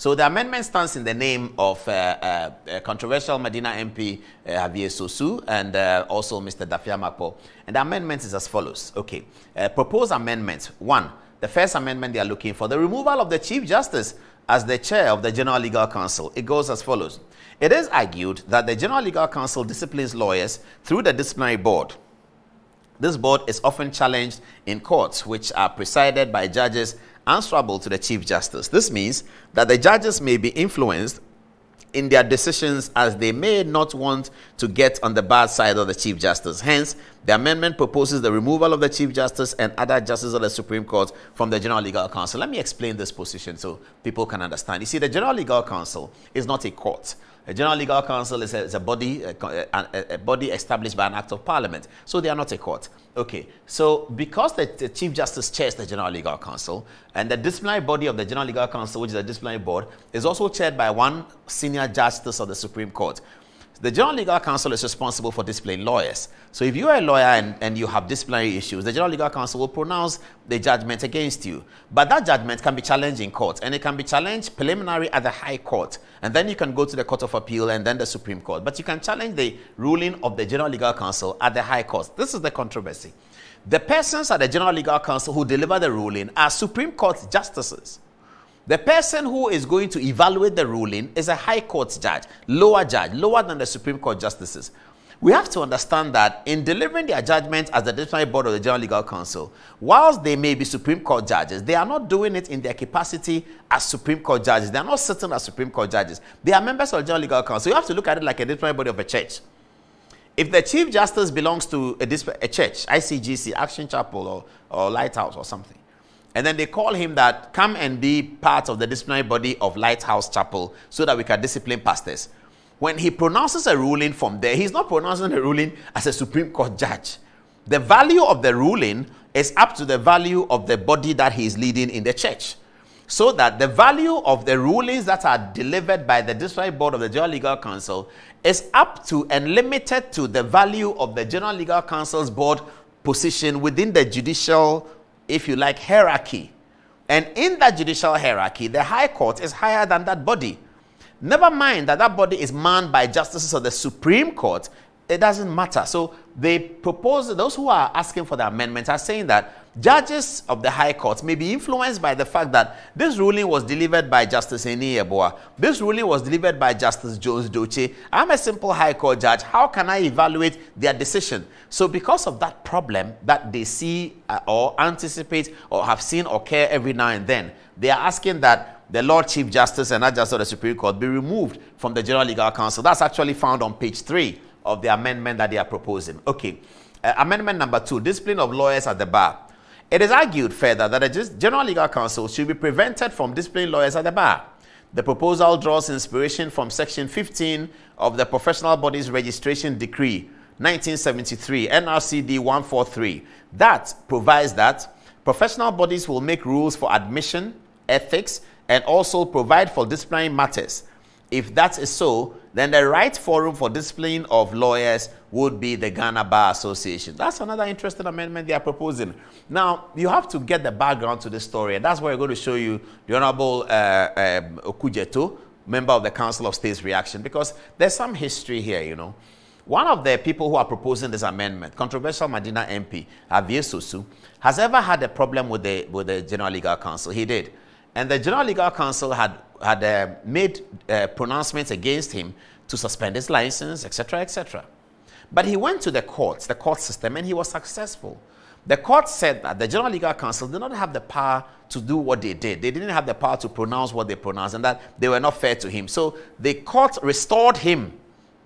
So the amendment stands in the name of uh, uh, controversial Madina MP uh, Xavier Sosu and uh, also Mr. Dafeamekpor. And the amendment is as follows. Okay, uh, proposed amendment. One, the first amendment they are looking for, the removal of the Chief Justice as the chair of the General Legal Council. It goes as follows. It is argued that the General Legal Council disciplines lawyers through the disciplinary board. This board is often challenged in courts, which are presided by judges answerable to the Chief Justice. This means that the judges may be influenced in their decisions as they may not want to get on the bad side of the Chief Justice. Hence, the amendment proposes the removal of the Chief Justice and other justices of the Supreme Court from the General Legal Council. Let me explain this position so people can understand. You see, the General Legal Council is not a court. A General Legal Council is a, is a body, a, a, a, body established by an act of parliament. So they are not a court. Okay, so because the, the, Chief Justice chairs the General Legal Council, and the disciplinary body of the General Legal Council, which is a disciplinary board, is also chaired by one senior justice of the Supreme Court. The General Legal Council is responsible for disciplining lawyers. So if you are a lawyer and, and you have disciplinary issues, the General Legal Council will pronounce the judgment against you. But that judgment can be challenged in court, and it can be challenged preliminary at the High Court. And then you can go to the Court of Appeal and then the Supreme Court. But you can challenge the ruling of the General Legal Council at the High Court. This is the controversy. The persons at the General Legal Council who deliver the ruling are Supreme Court justices. The person who is going to evaluate the ruling is a high court judge, lower judge, lower than the Supreme Court justices. We have to understand that in delivering their judgment as the disciplinary board of the General Legal Council, whilst they may be Supreme Court judges, they are not doing it in their capacity as Supreme Court judges. They are not sitting as Supreme Court judges. They are members of the General Legal Council. You have to look at it like a disciplinary body of a church. If the Chief Justice belongs to a, a church, ICGC, Action Chapel, or, or Lighthouse, or something, and then they call him that, come and be part of the disciplinary body of Lighthouse Chapel so that we can discipline pastors. When he pronounces a ruling from there, he's not pronouncing a ruling as a Supreme Court judge. The value of the ruling is up to the value of the body that he is leading in the church. So that the value of the rulings that are delivered by the disciplinary board of the General Legal Council is up to and limited to the value of the General Legal Council's board position within the judicial if you like, hierarchy. And in that judicial hierarchy, the High Court is higher than that body. Never mind that that body is manned by justices of the Supreme Court. It doesn't matter. So they propose, those who are asking for the amendment are saying that Judges of the High Court may be influenced by the fact that this ruling was delivered by Justice Eni. This ruling was delivered by Justice Jones Dotse. I'm a simple High Court judge. How can I evaluate their decision? So because of that problem that they see uh, or anticipate or have seen occur every now and then, they are asking that the Lord Chief Justice and not just of the Supreme Court be removed from the General Legal Council. That's actually found on page three of the amendment that they are proposing. Okay. Uh, amendment number two, discipline of lawyers at the bar. It is argued further that the General Legal Council should be prevented from disciplining lawyers at the bar. The proposal draws inspiration from Section 15 of the Professional Bodies Registration Decree 1973, NRCD 143, that provides that professional bodies will make rules for admission, ethics, and also provide for disciplinary matters. If that is so, then the right forum for discipline of lawyers would be the Ghana Bar Association. That's another interesting amendment they are proposing. Now, you have to get the background to this story, and that's where we're going to show you the Honorable uh, um, Okudzeto, member of the Council of State's reaction, because there's some history here, you know. One of the people who are proposing this amendment, controversial Madina MP, Xavier Sosu, has ever had a problem with the, with the General Legal Council. He did. And the General Legal Council had, had uh, made uh, pronouncements against him to suspend his license, etc., etc. But he went to the courts, the court system, and he was successful. The court said that the General Legal Council did not have the power to do what they did. They didn't have the power to pronounce what they pronounced, and that they were not fair to him. So the court restored him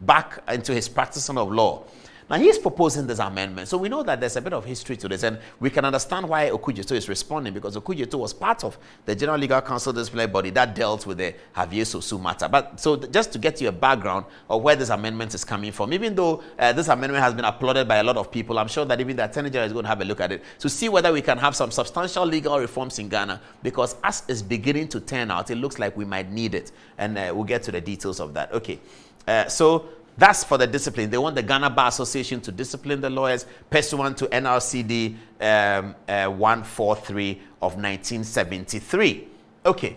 back into his practicing of law. Now he's proposing this amendment. So we know that there's a bit of history to this, and we can understand why Okudzeto is responding because Okudzeto was part of the General Legal Council disciplinary body that dealt with the Xavier Sosu matter. But so just to get you a background of where this amendment is coming from, even though uh, this amendment has been applauded by a lot of people, I'm sure that even the Attorney General is going to have a look at it to see whether we can have some substantial legal reforms in Ghana because as it's beginning to turn out, it looks like we might need it. And uh, we'll get to the details of that. Okay. Uh, so that's for the discipline. They want the Ghana Bar Association to discipline the lawyers pursuant to NRCD um, uh, 143 of 1973. Okay.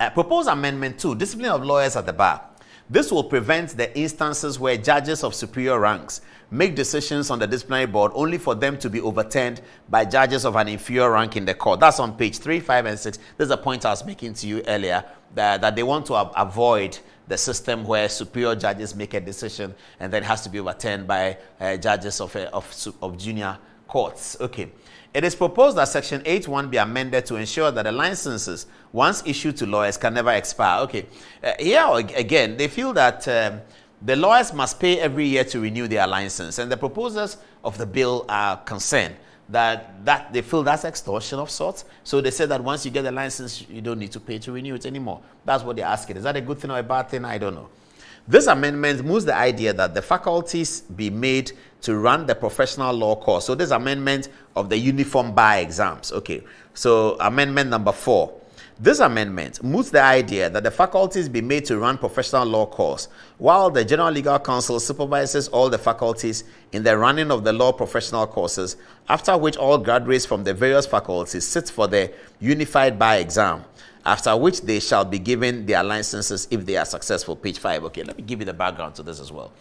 Uh, proposed Amendment 2, Discipline of Lawyers at the Bar. This will prevent the instances where judges of superior ranks make decisions on the disciplinary board only for them to be overturned by judges of an inferior rank in the court. That's on page 3, 5, and 6. This is a point I was making to you earlier that, that they want to avoid the system where superior judges make a decision and then has to be overturned by uh, judges of, uh, of, of junior courts. Okay. It is proposed that Section 8.1 be amended to ensure that the licenses, once issued to lawyers, can never expire. Okay. Uh, here again, they feel that um, the lawyers must pay every year to renew their license, and the proposers of the bill are concerned that, that they feel that's extortion of sorts. So they say that once you get the license, you don't need to pay to renew it anymore. That's what they're asking. Is that a good thing or a bad thing? I don't know. This amendment moves the idea that the faculties be made to run the professional law course. So this amendment of the uniform bar exams. Okay. So amendment number four. This amendment moots the idea that the faculties be made to run professional law course, while the General Legal Council supervises all the faculties in the running of the law professional courses, after which all graduates from the various faculties sit for the unified bar exam after which they shall be given their licenses if they are successful. Page 5. Okay, let me give you the background to this as well.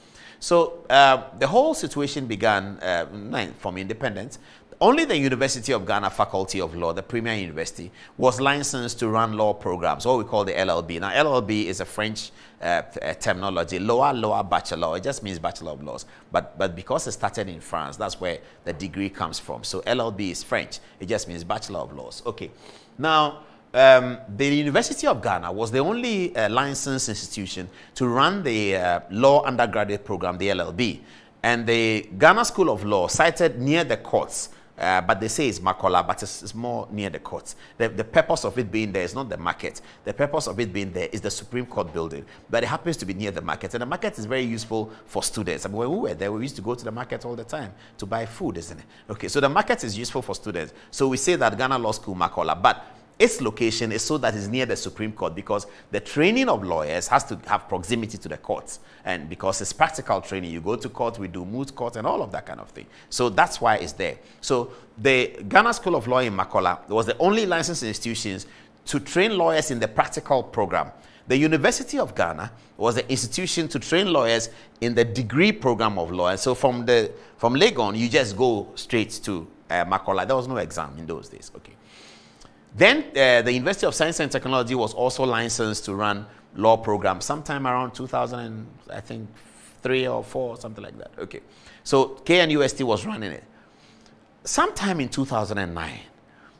So uh, the whole situation began uh, from independence. Only the University of Ghana Faculty of Law, the premier university, was licensed to run law programs, what we call the LLB. Now, LLB is a French uh, uh, terminology, lower, lower bachelor. It just means Bachelor of Laws. But, but because it started in France, that's where the degree comes from. So LLB is French. It just means Bachelor of Laws. Okay. Now, um, the University of Ghana was the only uh, licensed institution to run the uh, law undergraduate program, the LLB. And the Ghana School of Law, sited near the courts, uh, but they say it's Makola, but it's, it's, more near the courts. The, the purpose of it being there is not the market. The purpose of it being there is the Supreme Court building, but it happens to be near the market. And the market is very useful for students. I mean, when we were there, we used to go to the market all the time to buy food, isn't it? Okay, so the market is useful for students. So we say that Ghana Law School Makola, but its location is so that it's near the Supreme Court because the training of lawyers has to have proximity to the courts. And because it's practical training, you go to court, we do moot court and all of that kind of thing. So that's why it's there. So the Ghana School of Law in Makola was the only licensed institutions to train lawyers in the practical program. The University of Ghana was the institution to train lawyers in the degree program of law. And so from the from Legon, you just go straight to uh, Makola. There was no exam in those days. Okay. Then uh, the University of Science and Technology was also licensed to run law programs sometime around 2000, and, I think, three or four, something like that. Okay. So KNUST was running it. Sometime in 2009,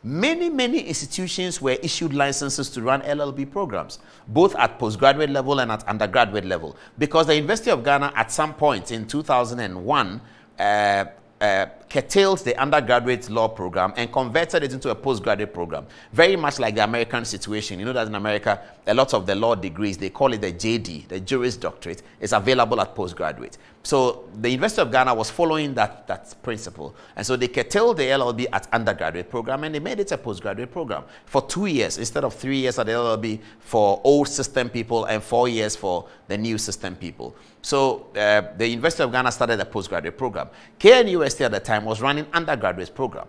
many, many institutions were issued licenses to run LLB programs, both at postgraduate level and at undergraduate level, because the University of Ghana at some point in 2001 uh, uh, curtailed the undergraduate law program and converted it into a postgraduate program. Very much like the American situation. You know that in America, a lot of the law degrees, they call it the JD, the Juris Doctorate, is available at postgraduate. So the University of Ghana was following that, that principle. And so they curtailed the LLB at undergraduate program and they made it a postgraduate program for two years instead of three years at the LLB for old system people and four years for the new system people. So uh, the University of Ghana started a postgraduate program. KNUST at the time was running undergraduate program.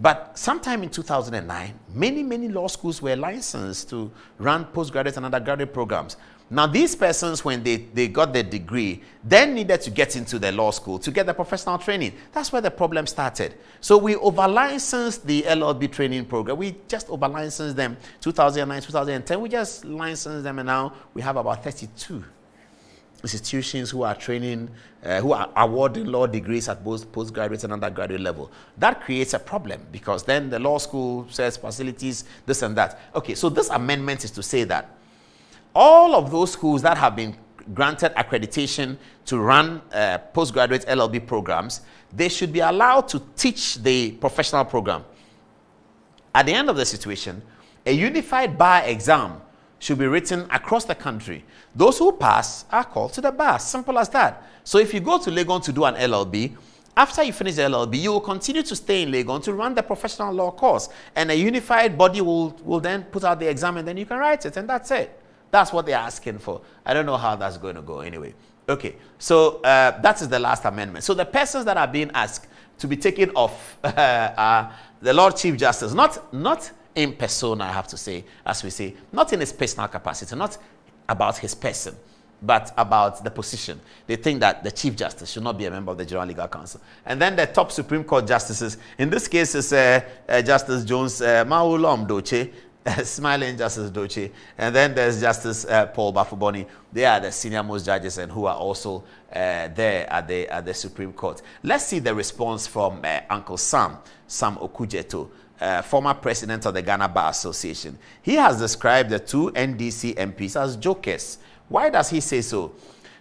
But sometime in 2009, many, many law schools were licensed to run postgraduate and undergraduate programs. Now, these persons, when they, they got their degree, then needed to get into the law school to get the professional training. That's where the problem started. So we over-licensed the LLB training program. We just over-licensed them 2009, 2010. We just licensed them, and now we have about 32 institutions who are training, uh, who are awarding law degrees at both postgraduate and undergraduate level. That creates a problem because then the law school says facilities, this and that. Okay, so this amendment is to say that all of those schools that have been granted accreditation to run uh, postgraduate LLB programs, they should be allowed to teach the professional program. At the end of the situation, a unified bar exam should be written across the country. Those who pass are called to the bar. Simple as that. So if you go to Legon to do an LLB, after you finish the LLB, you will continue to stay in Legon to run the professional law course. And a unified body will, will then put out the exam and then you can write it. And that's it. That's what they're asking for. I don't know how that's going to go anyway. Okay, so uh, that is the last amendment. So the persons that are being asked to be taken off uh, are the Lord Chief Justice, not, not in persona, I have to say, as we say, not in his personal capacity, not about his person, but about the position. They think that the Chief Justice should not be a member of the General Legal Council. And then the top Supreme Court justices, in this case, is uh, uh, Justice Jones uh, Mawula Udochie, smiling Justice Dotse, and then there's Justice uh, Paul Baffoe-Bonnie. They are the senior most judges and who are also uh, there at the, at the Supreme Court. Let's see the response from uh, Uncle Sam, Sam Okudzeto, uh, former president of the Ghana Bar Association. He has described the two NDC MPs as jokers. Why does he say so?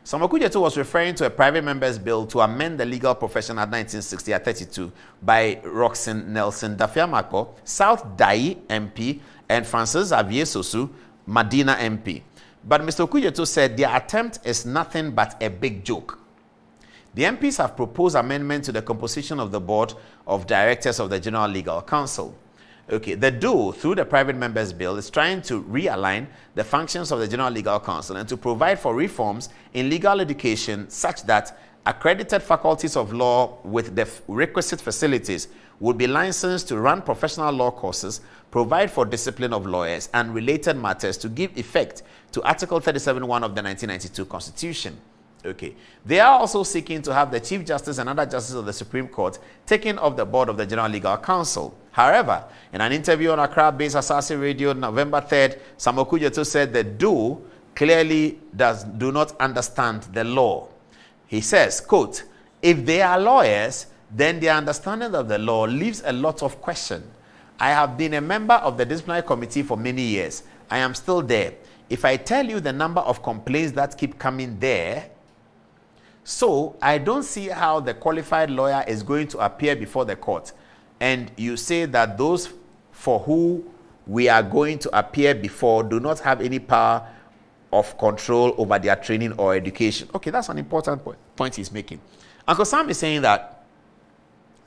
Sam was referring to a private member's bill to amend the Legal Profession Act 1960 at 32 by Rockson Nelson Dafeamekpor, South Dayi MP, and Francis Xavier Sosu, Madina MP. But Mr. Okudzeto said their attempt is nothing but a big joke. The MPs have proposed amendment to the composition of the board of directors of the General Legal Council. Okay, the DOE, through the private members bill, is trying to realign the functions of the General Legal Council and to provide for reforms in legal education such that accredited faculties of law with the requisite facilities would be licensed to run professional law courses, provide for discipline of lawyers, and related matters to give effect to Article 37.1 of the 1992 Constitution. Okay. They are also seeking to have the Chief Justice and other justices of the Supreme Court taken off the board of the General Legal Council. However, in an interview on Accra-based Asase Radio November 3rd, Sam Okudzeto said the do clearly does do not understand the law. He says, quote, if they are lawyers, then their understanding of the law leaves a lot of question. I have been a member of the disciplinary committee for many years. I am still there. If I tell you the number of complaints that keep coming there, so I don't see how the qualified lawyer is going to appear before the court. And you say that those for who we are going to appear before do not have any power of control over their training or education. Okay, that's an important point, point he's making. Uncle Sam is saying that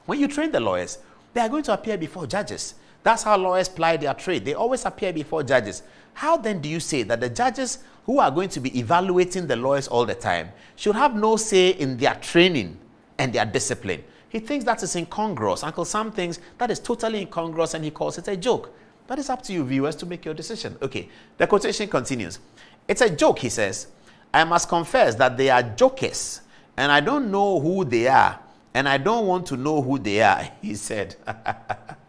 when you train the lawyers, they are going to appear before judges. That's how lawyers ply their trade. They always appear before judges. How then do you say that the judges who are going to be evaluating the lawyers all the time should have no say in their training and their discipline? He thinks that is incongruous. Uncle Sam thinks that is totally incongruous and he calls it a joke. But it's up to you, viewers, to make your decision. Okay, the quotation continues. It's a joke, he says. I must confess that they are jokers and I don't know who they are and I don't want to know who they are, he said.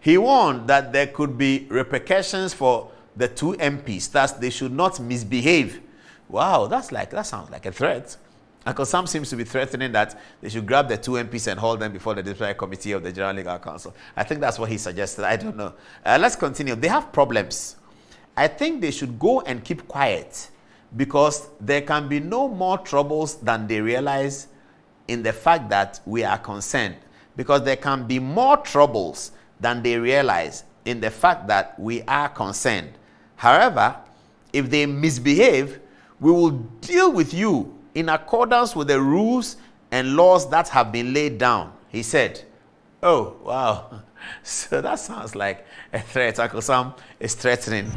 he warned that there could be repercussions for the two MPs, thus they should not misbehave. Wow, that's like that sounds like a threat. Uncle Sam seems to be threatening that they should grab the two MPs and hold them before the disciplinary committee of the General Legal Council. I think that's what he suggested. I don't know. Uh, let's continue. They have problems. I think they should go and keep quiet because there can be no more troubles than they realize in the fact that we are concerned because there can be more troubles than they realize in the fact that we are concerned. However, if they misbehave, we will deal with you in accordance with the rules and laws that have been laid down. He said, Oh, wow. So that sounds like a threat. Uncle Sam is threatening.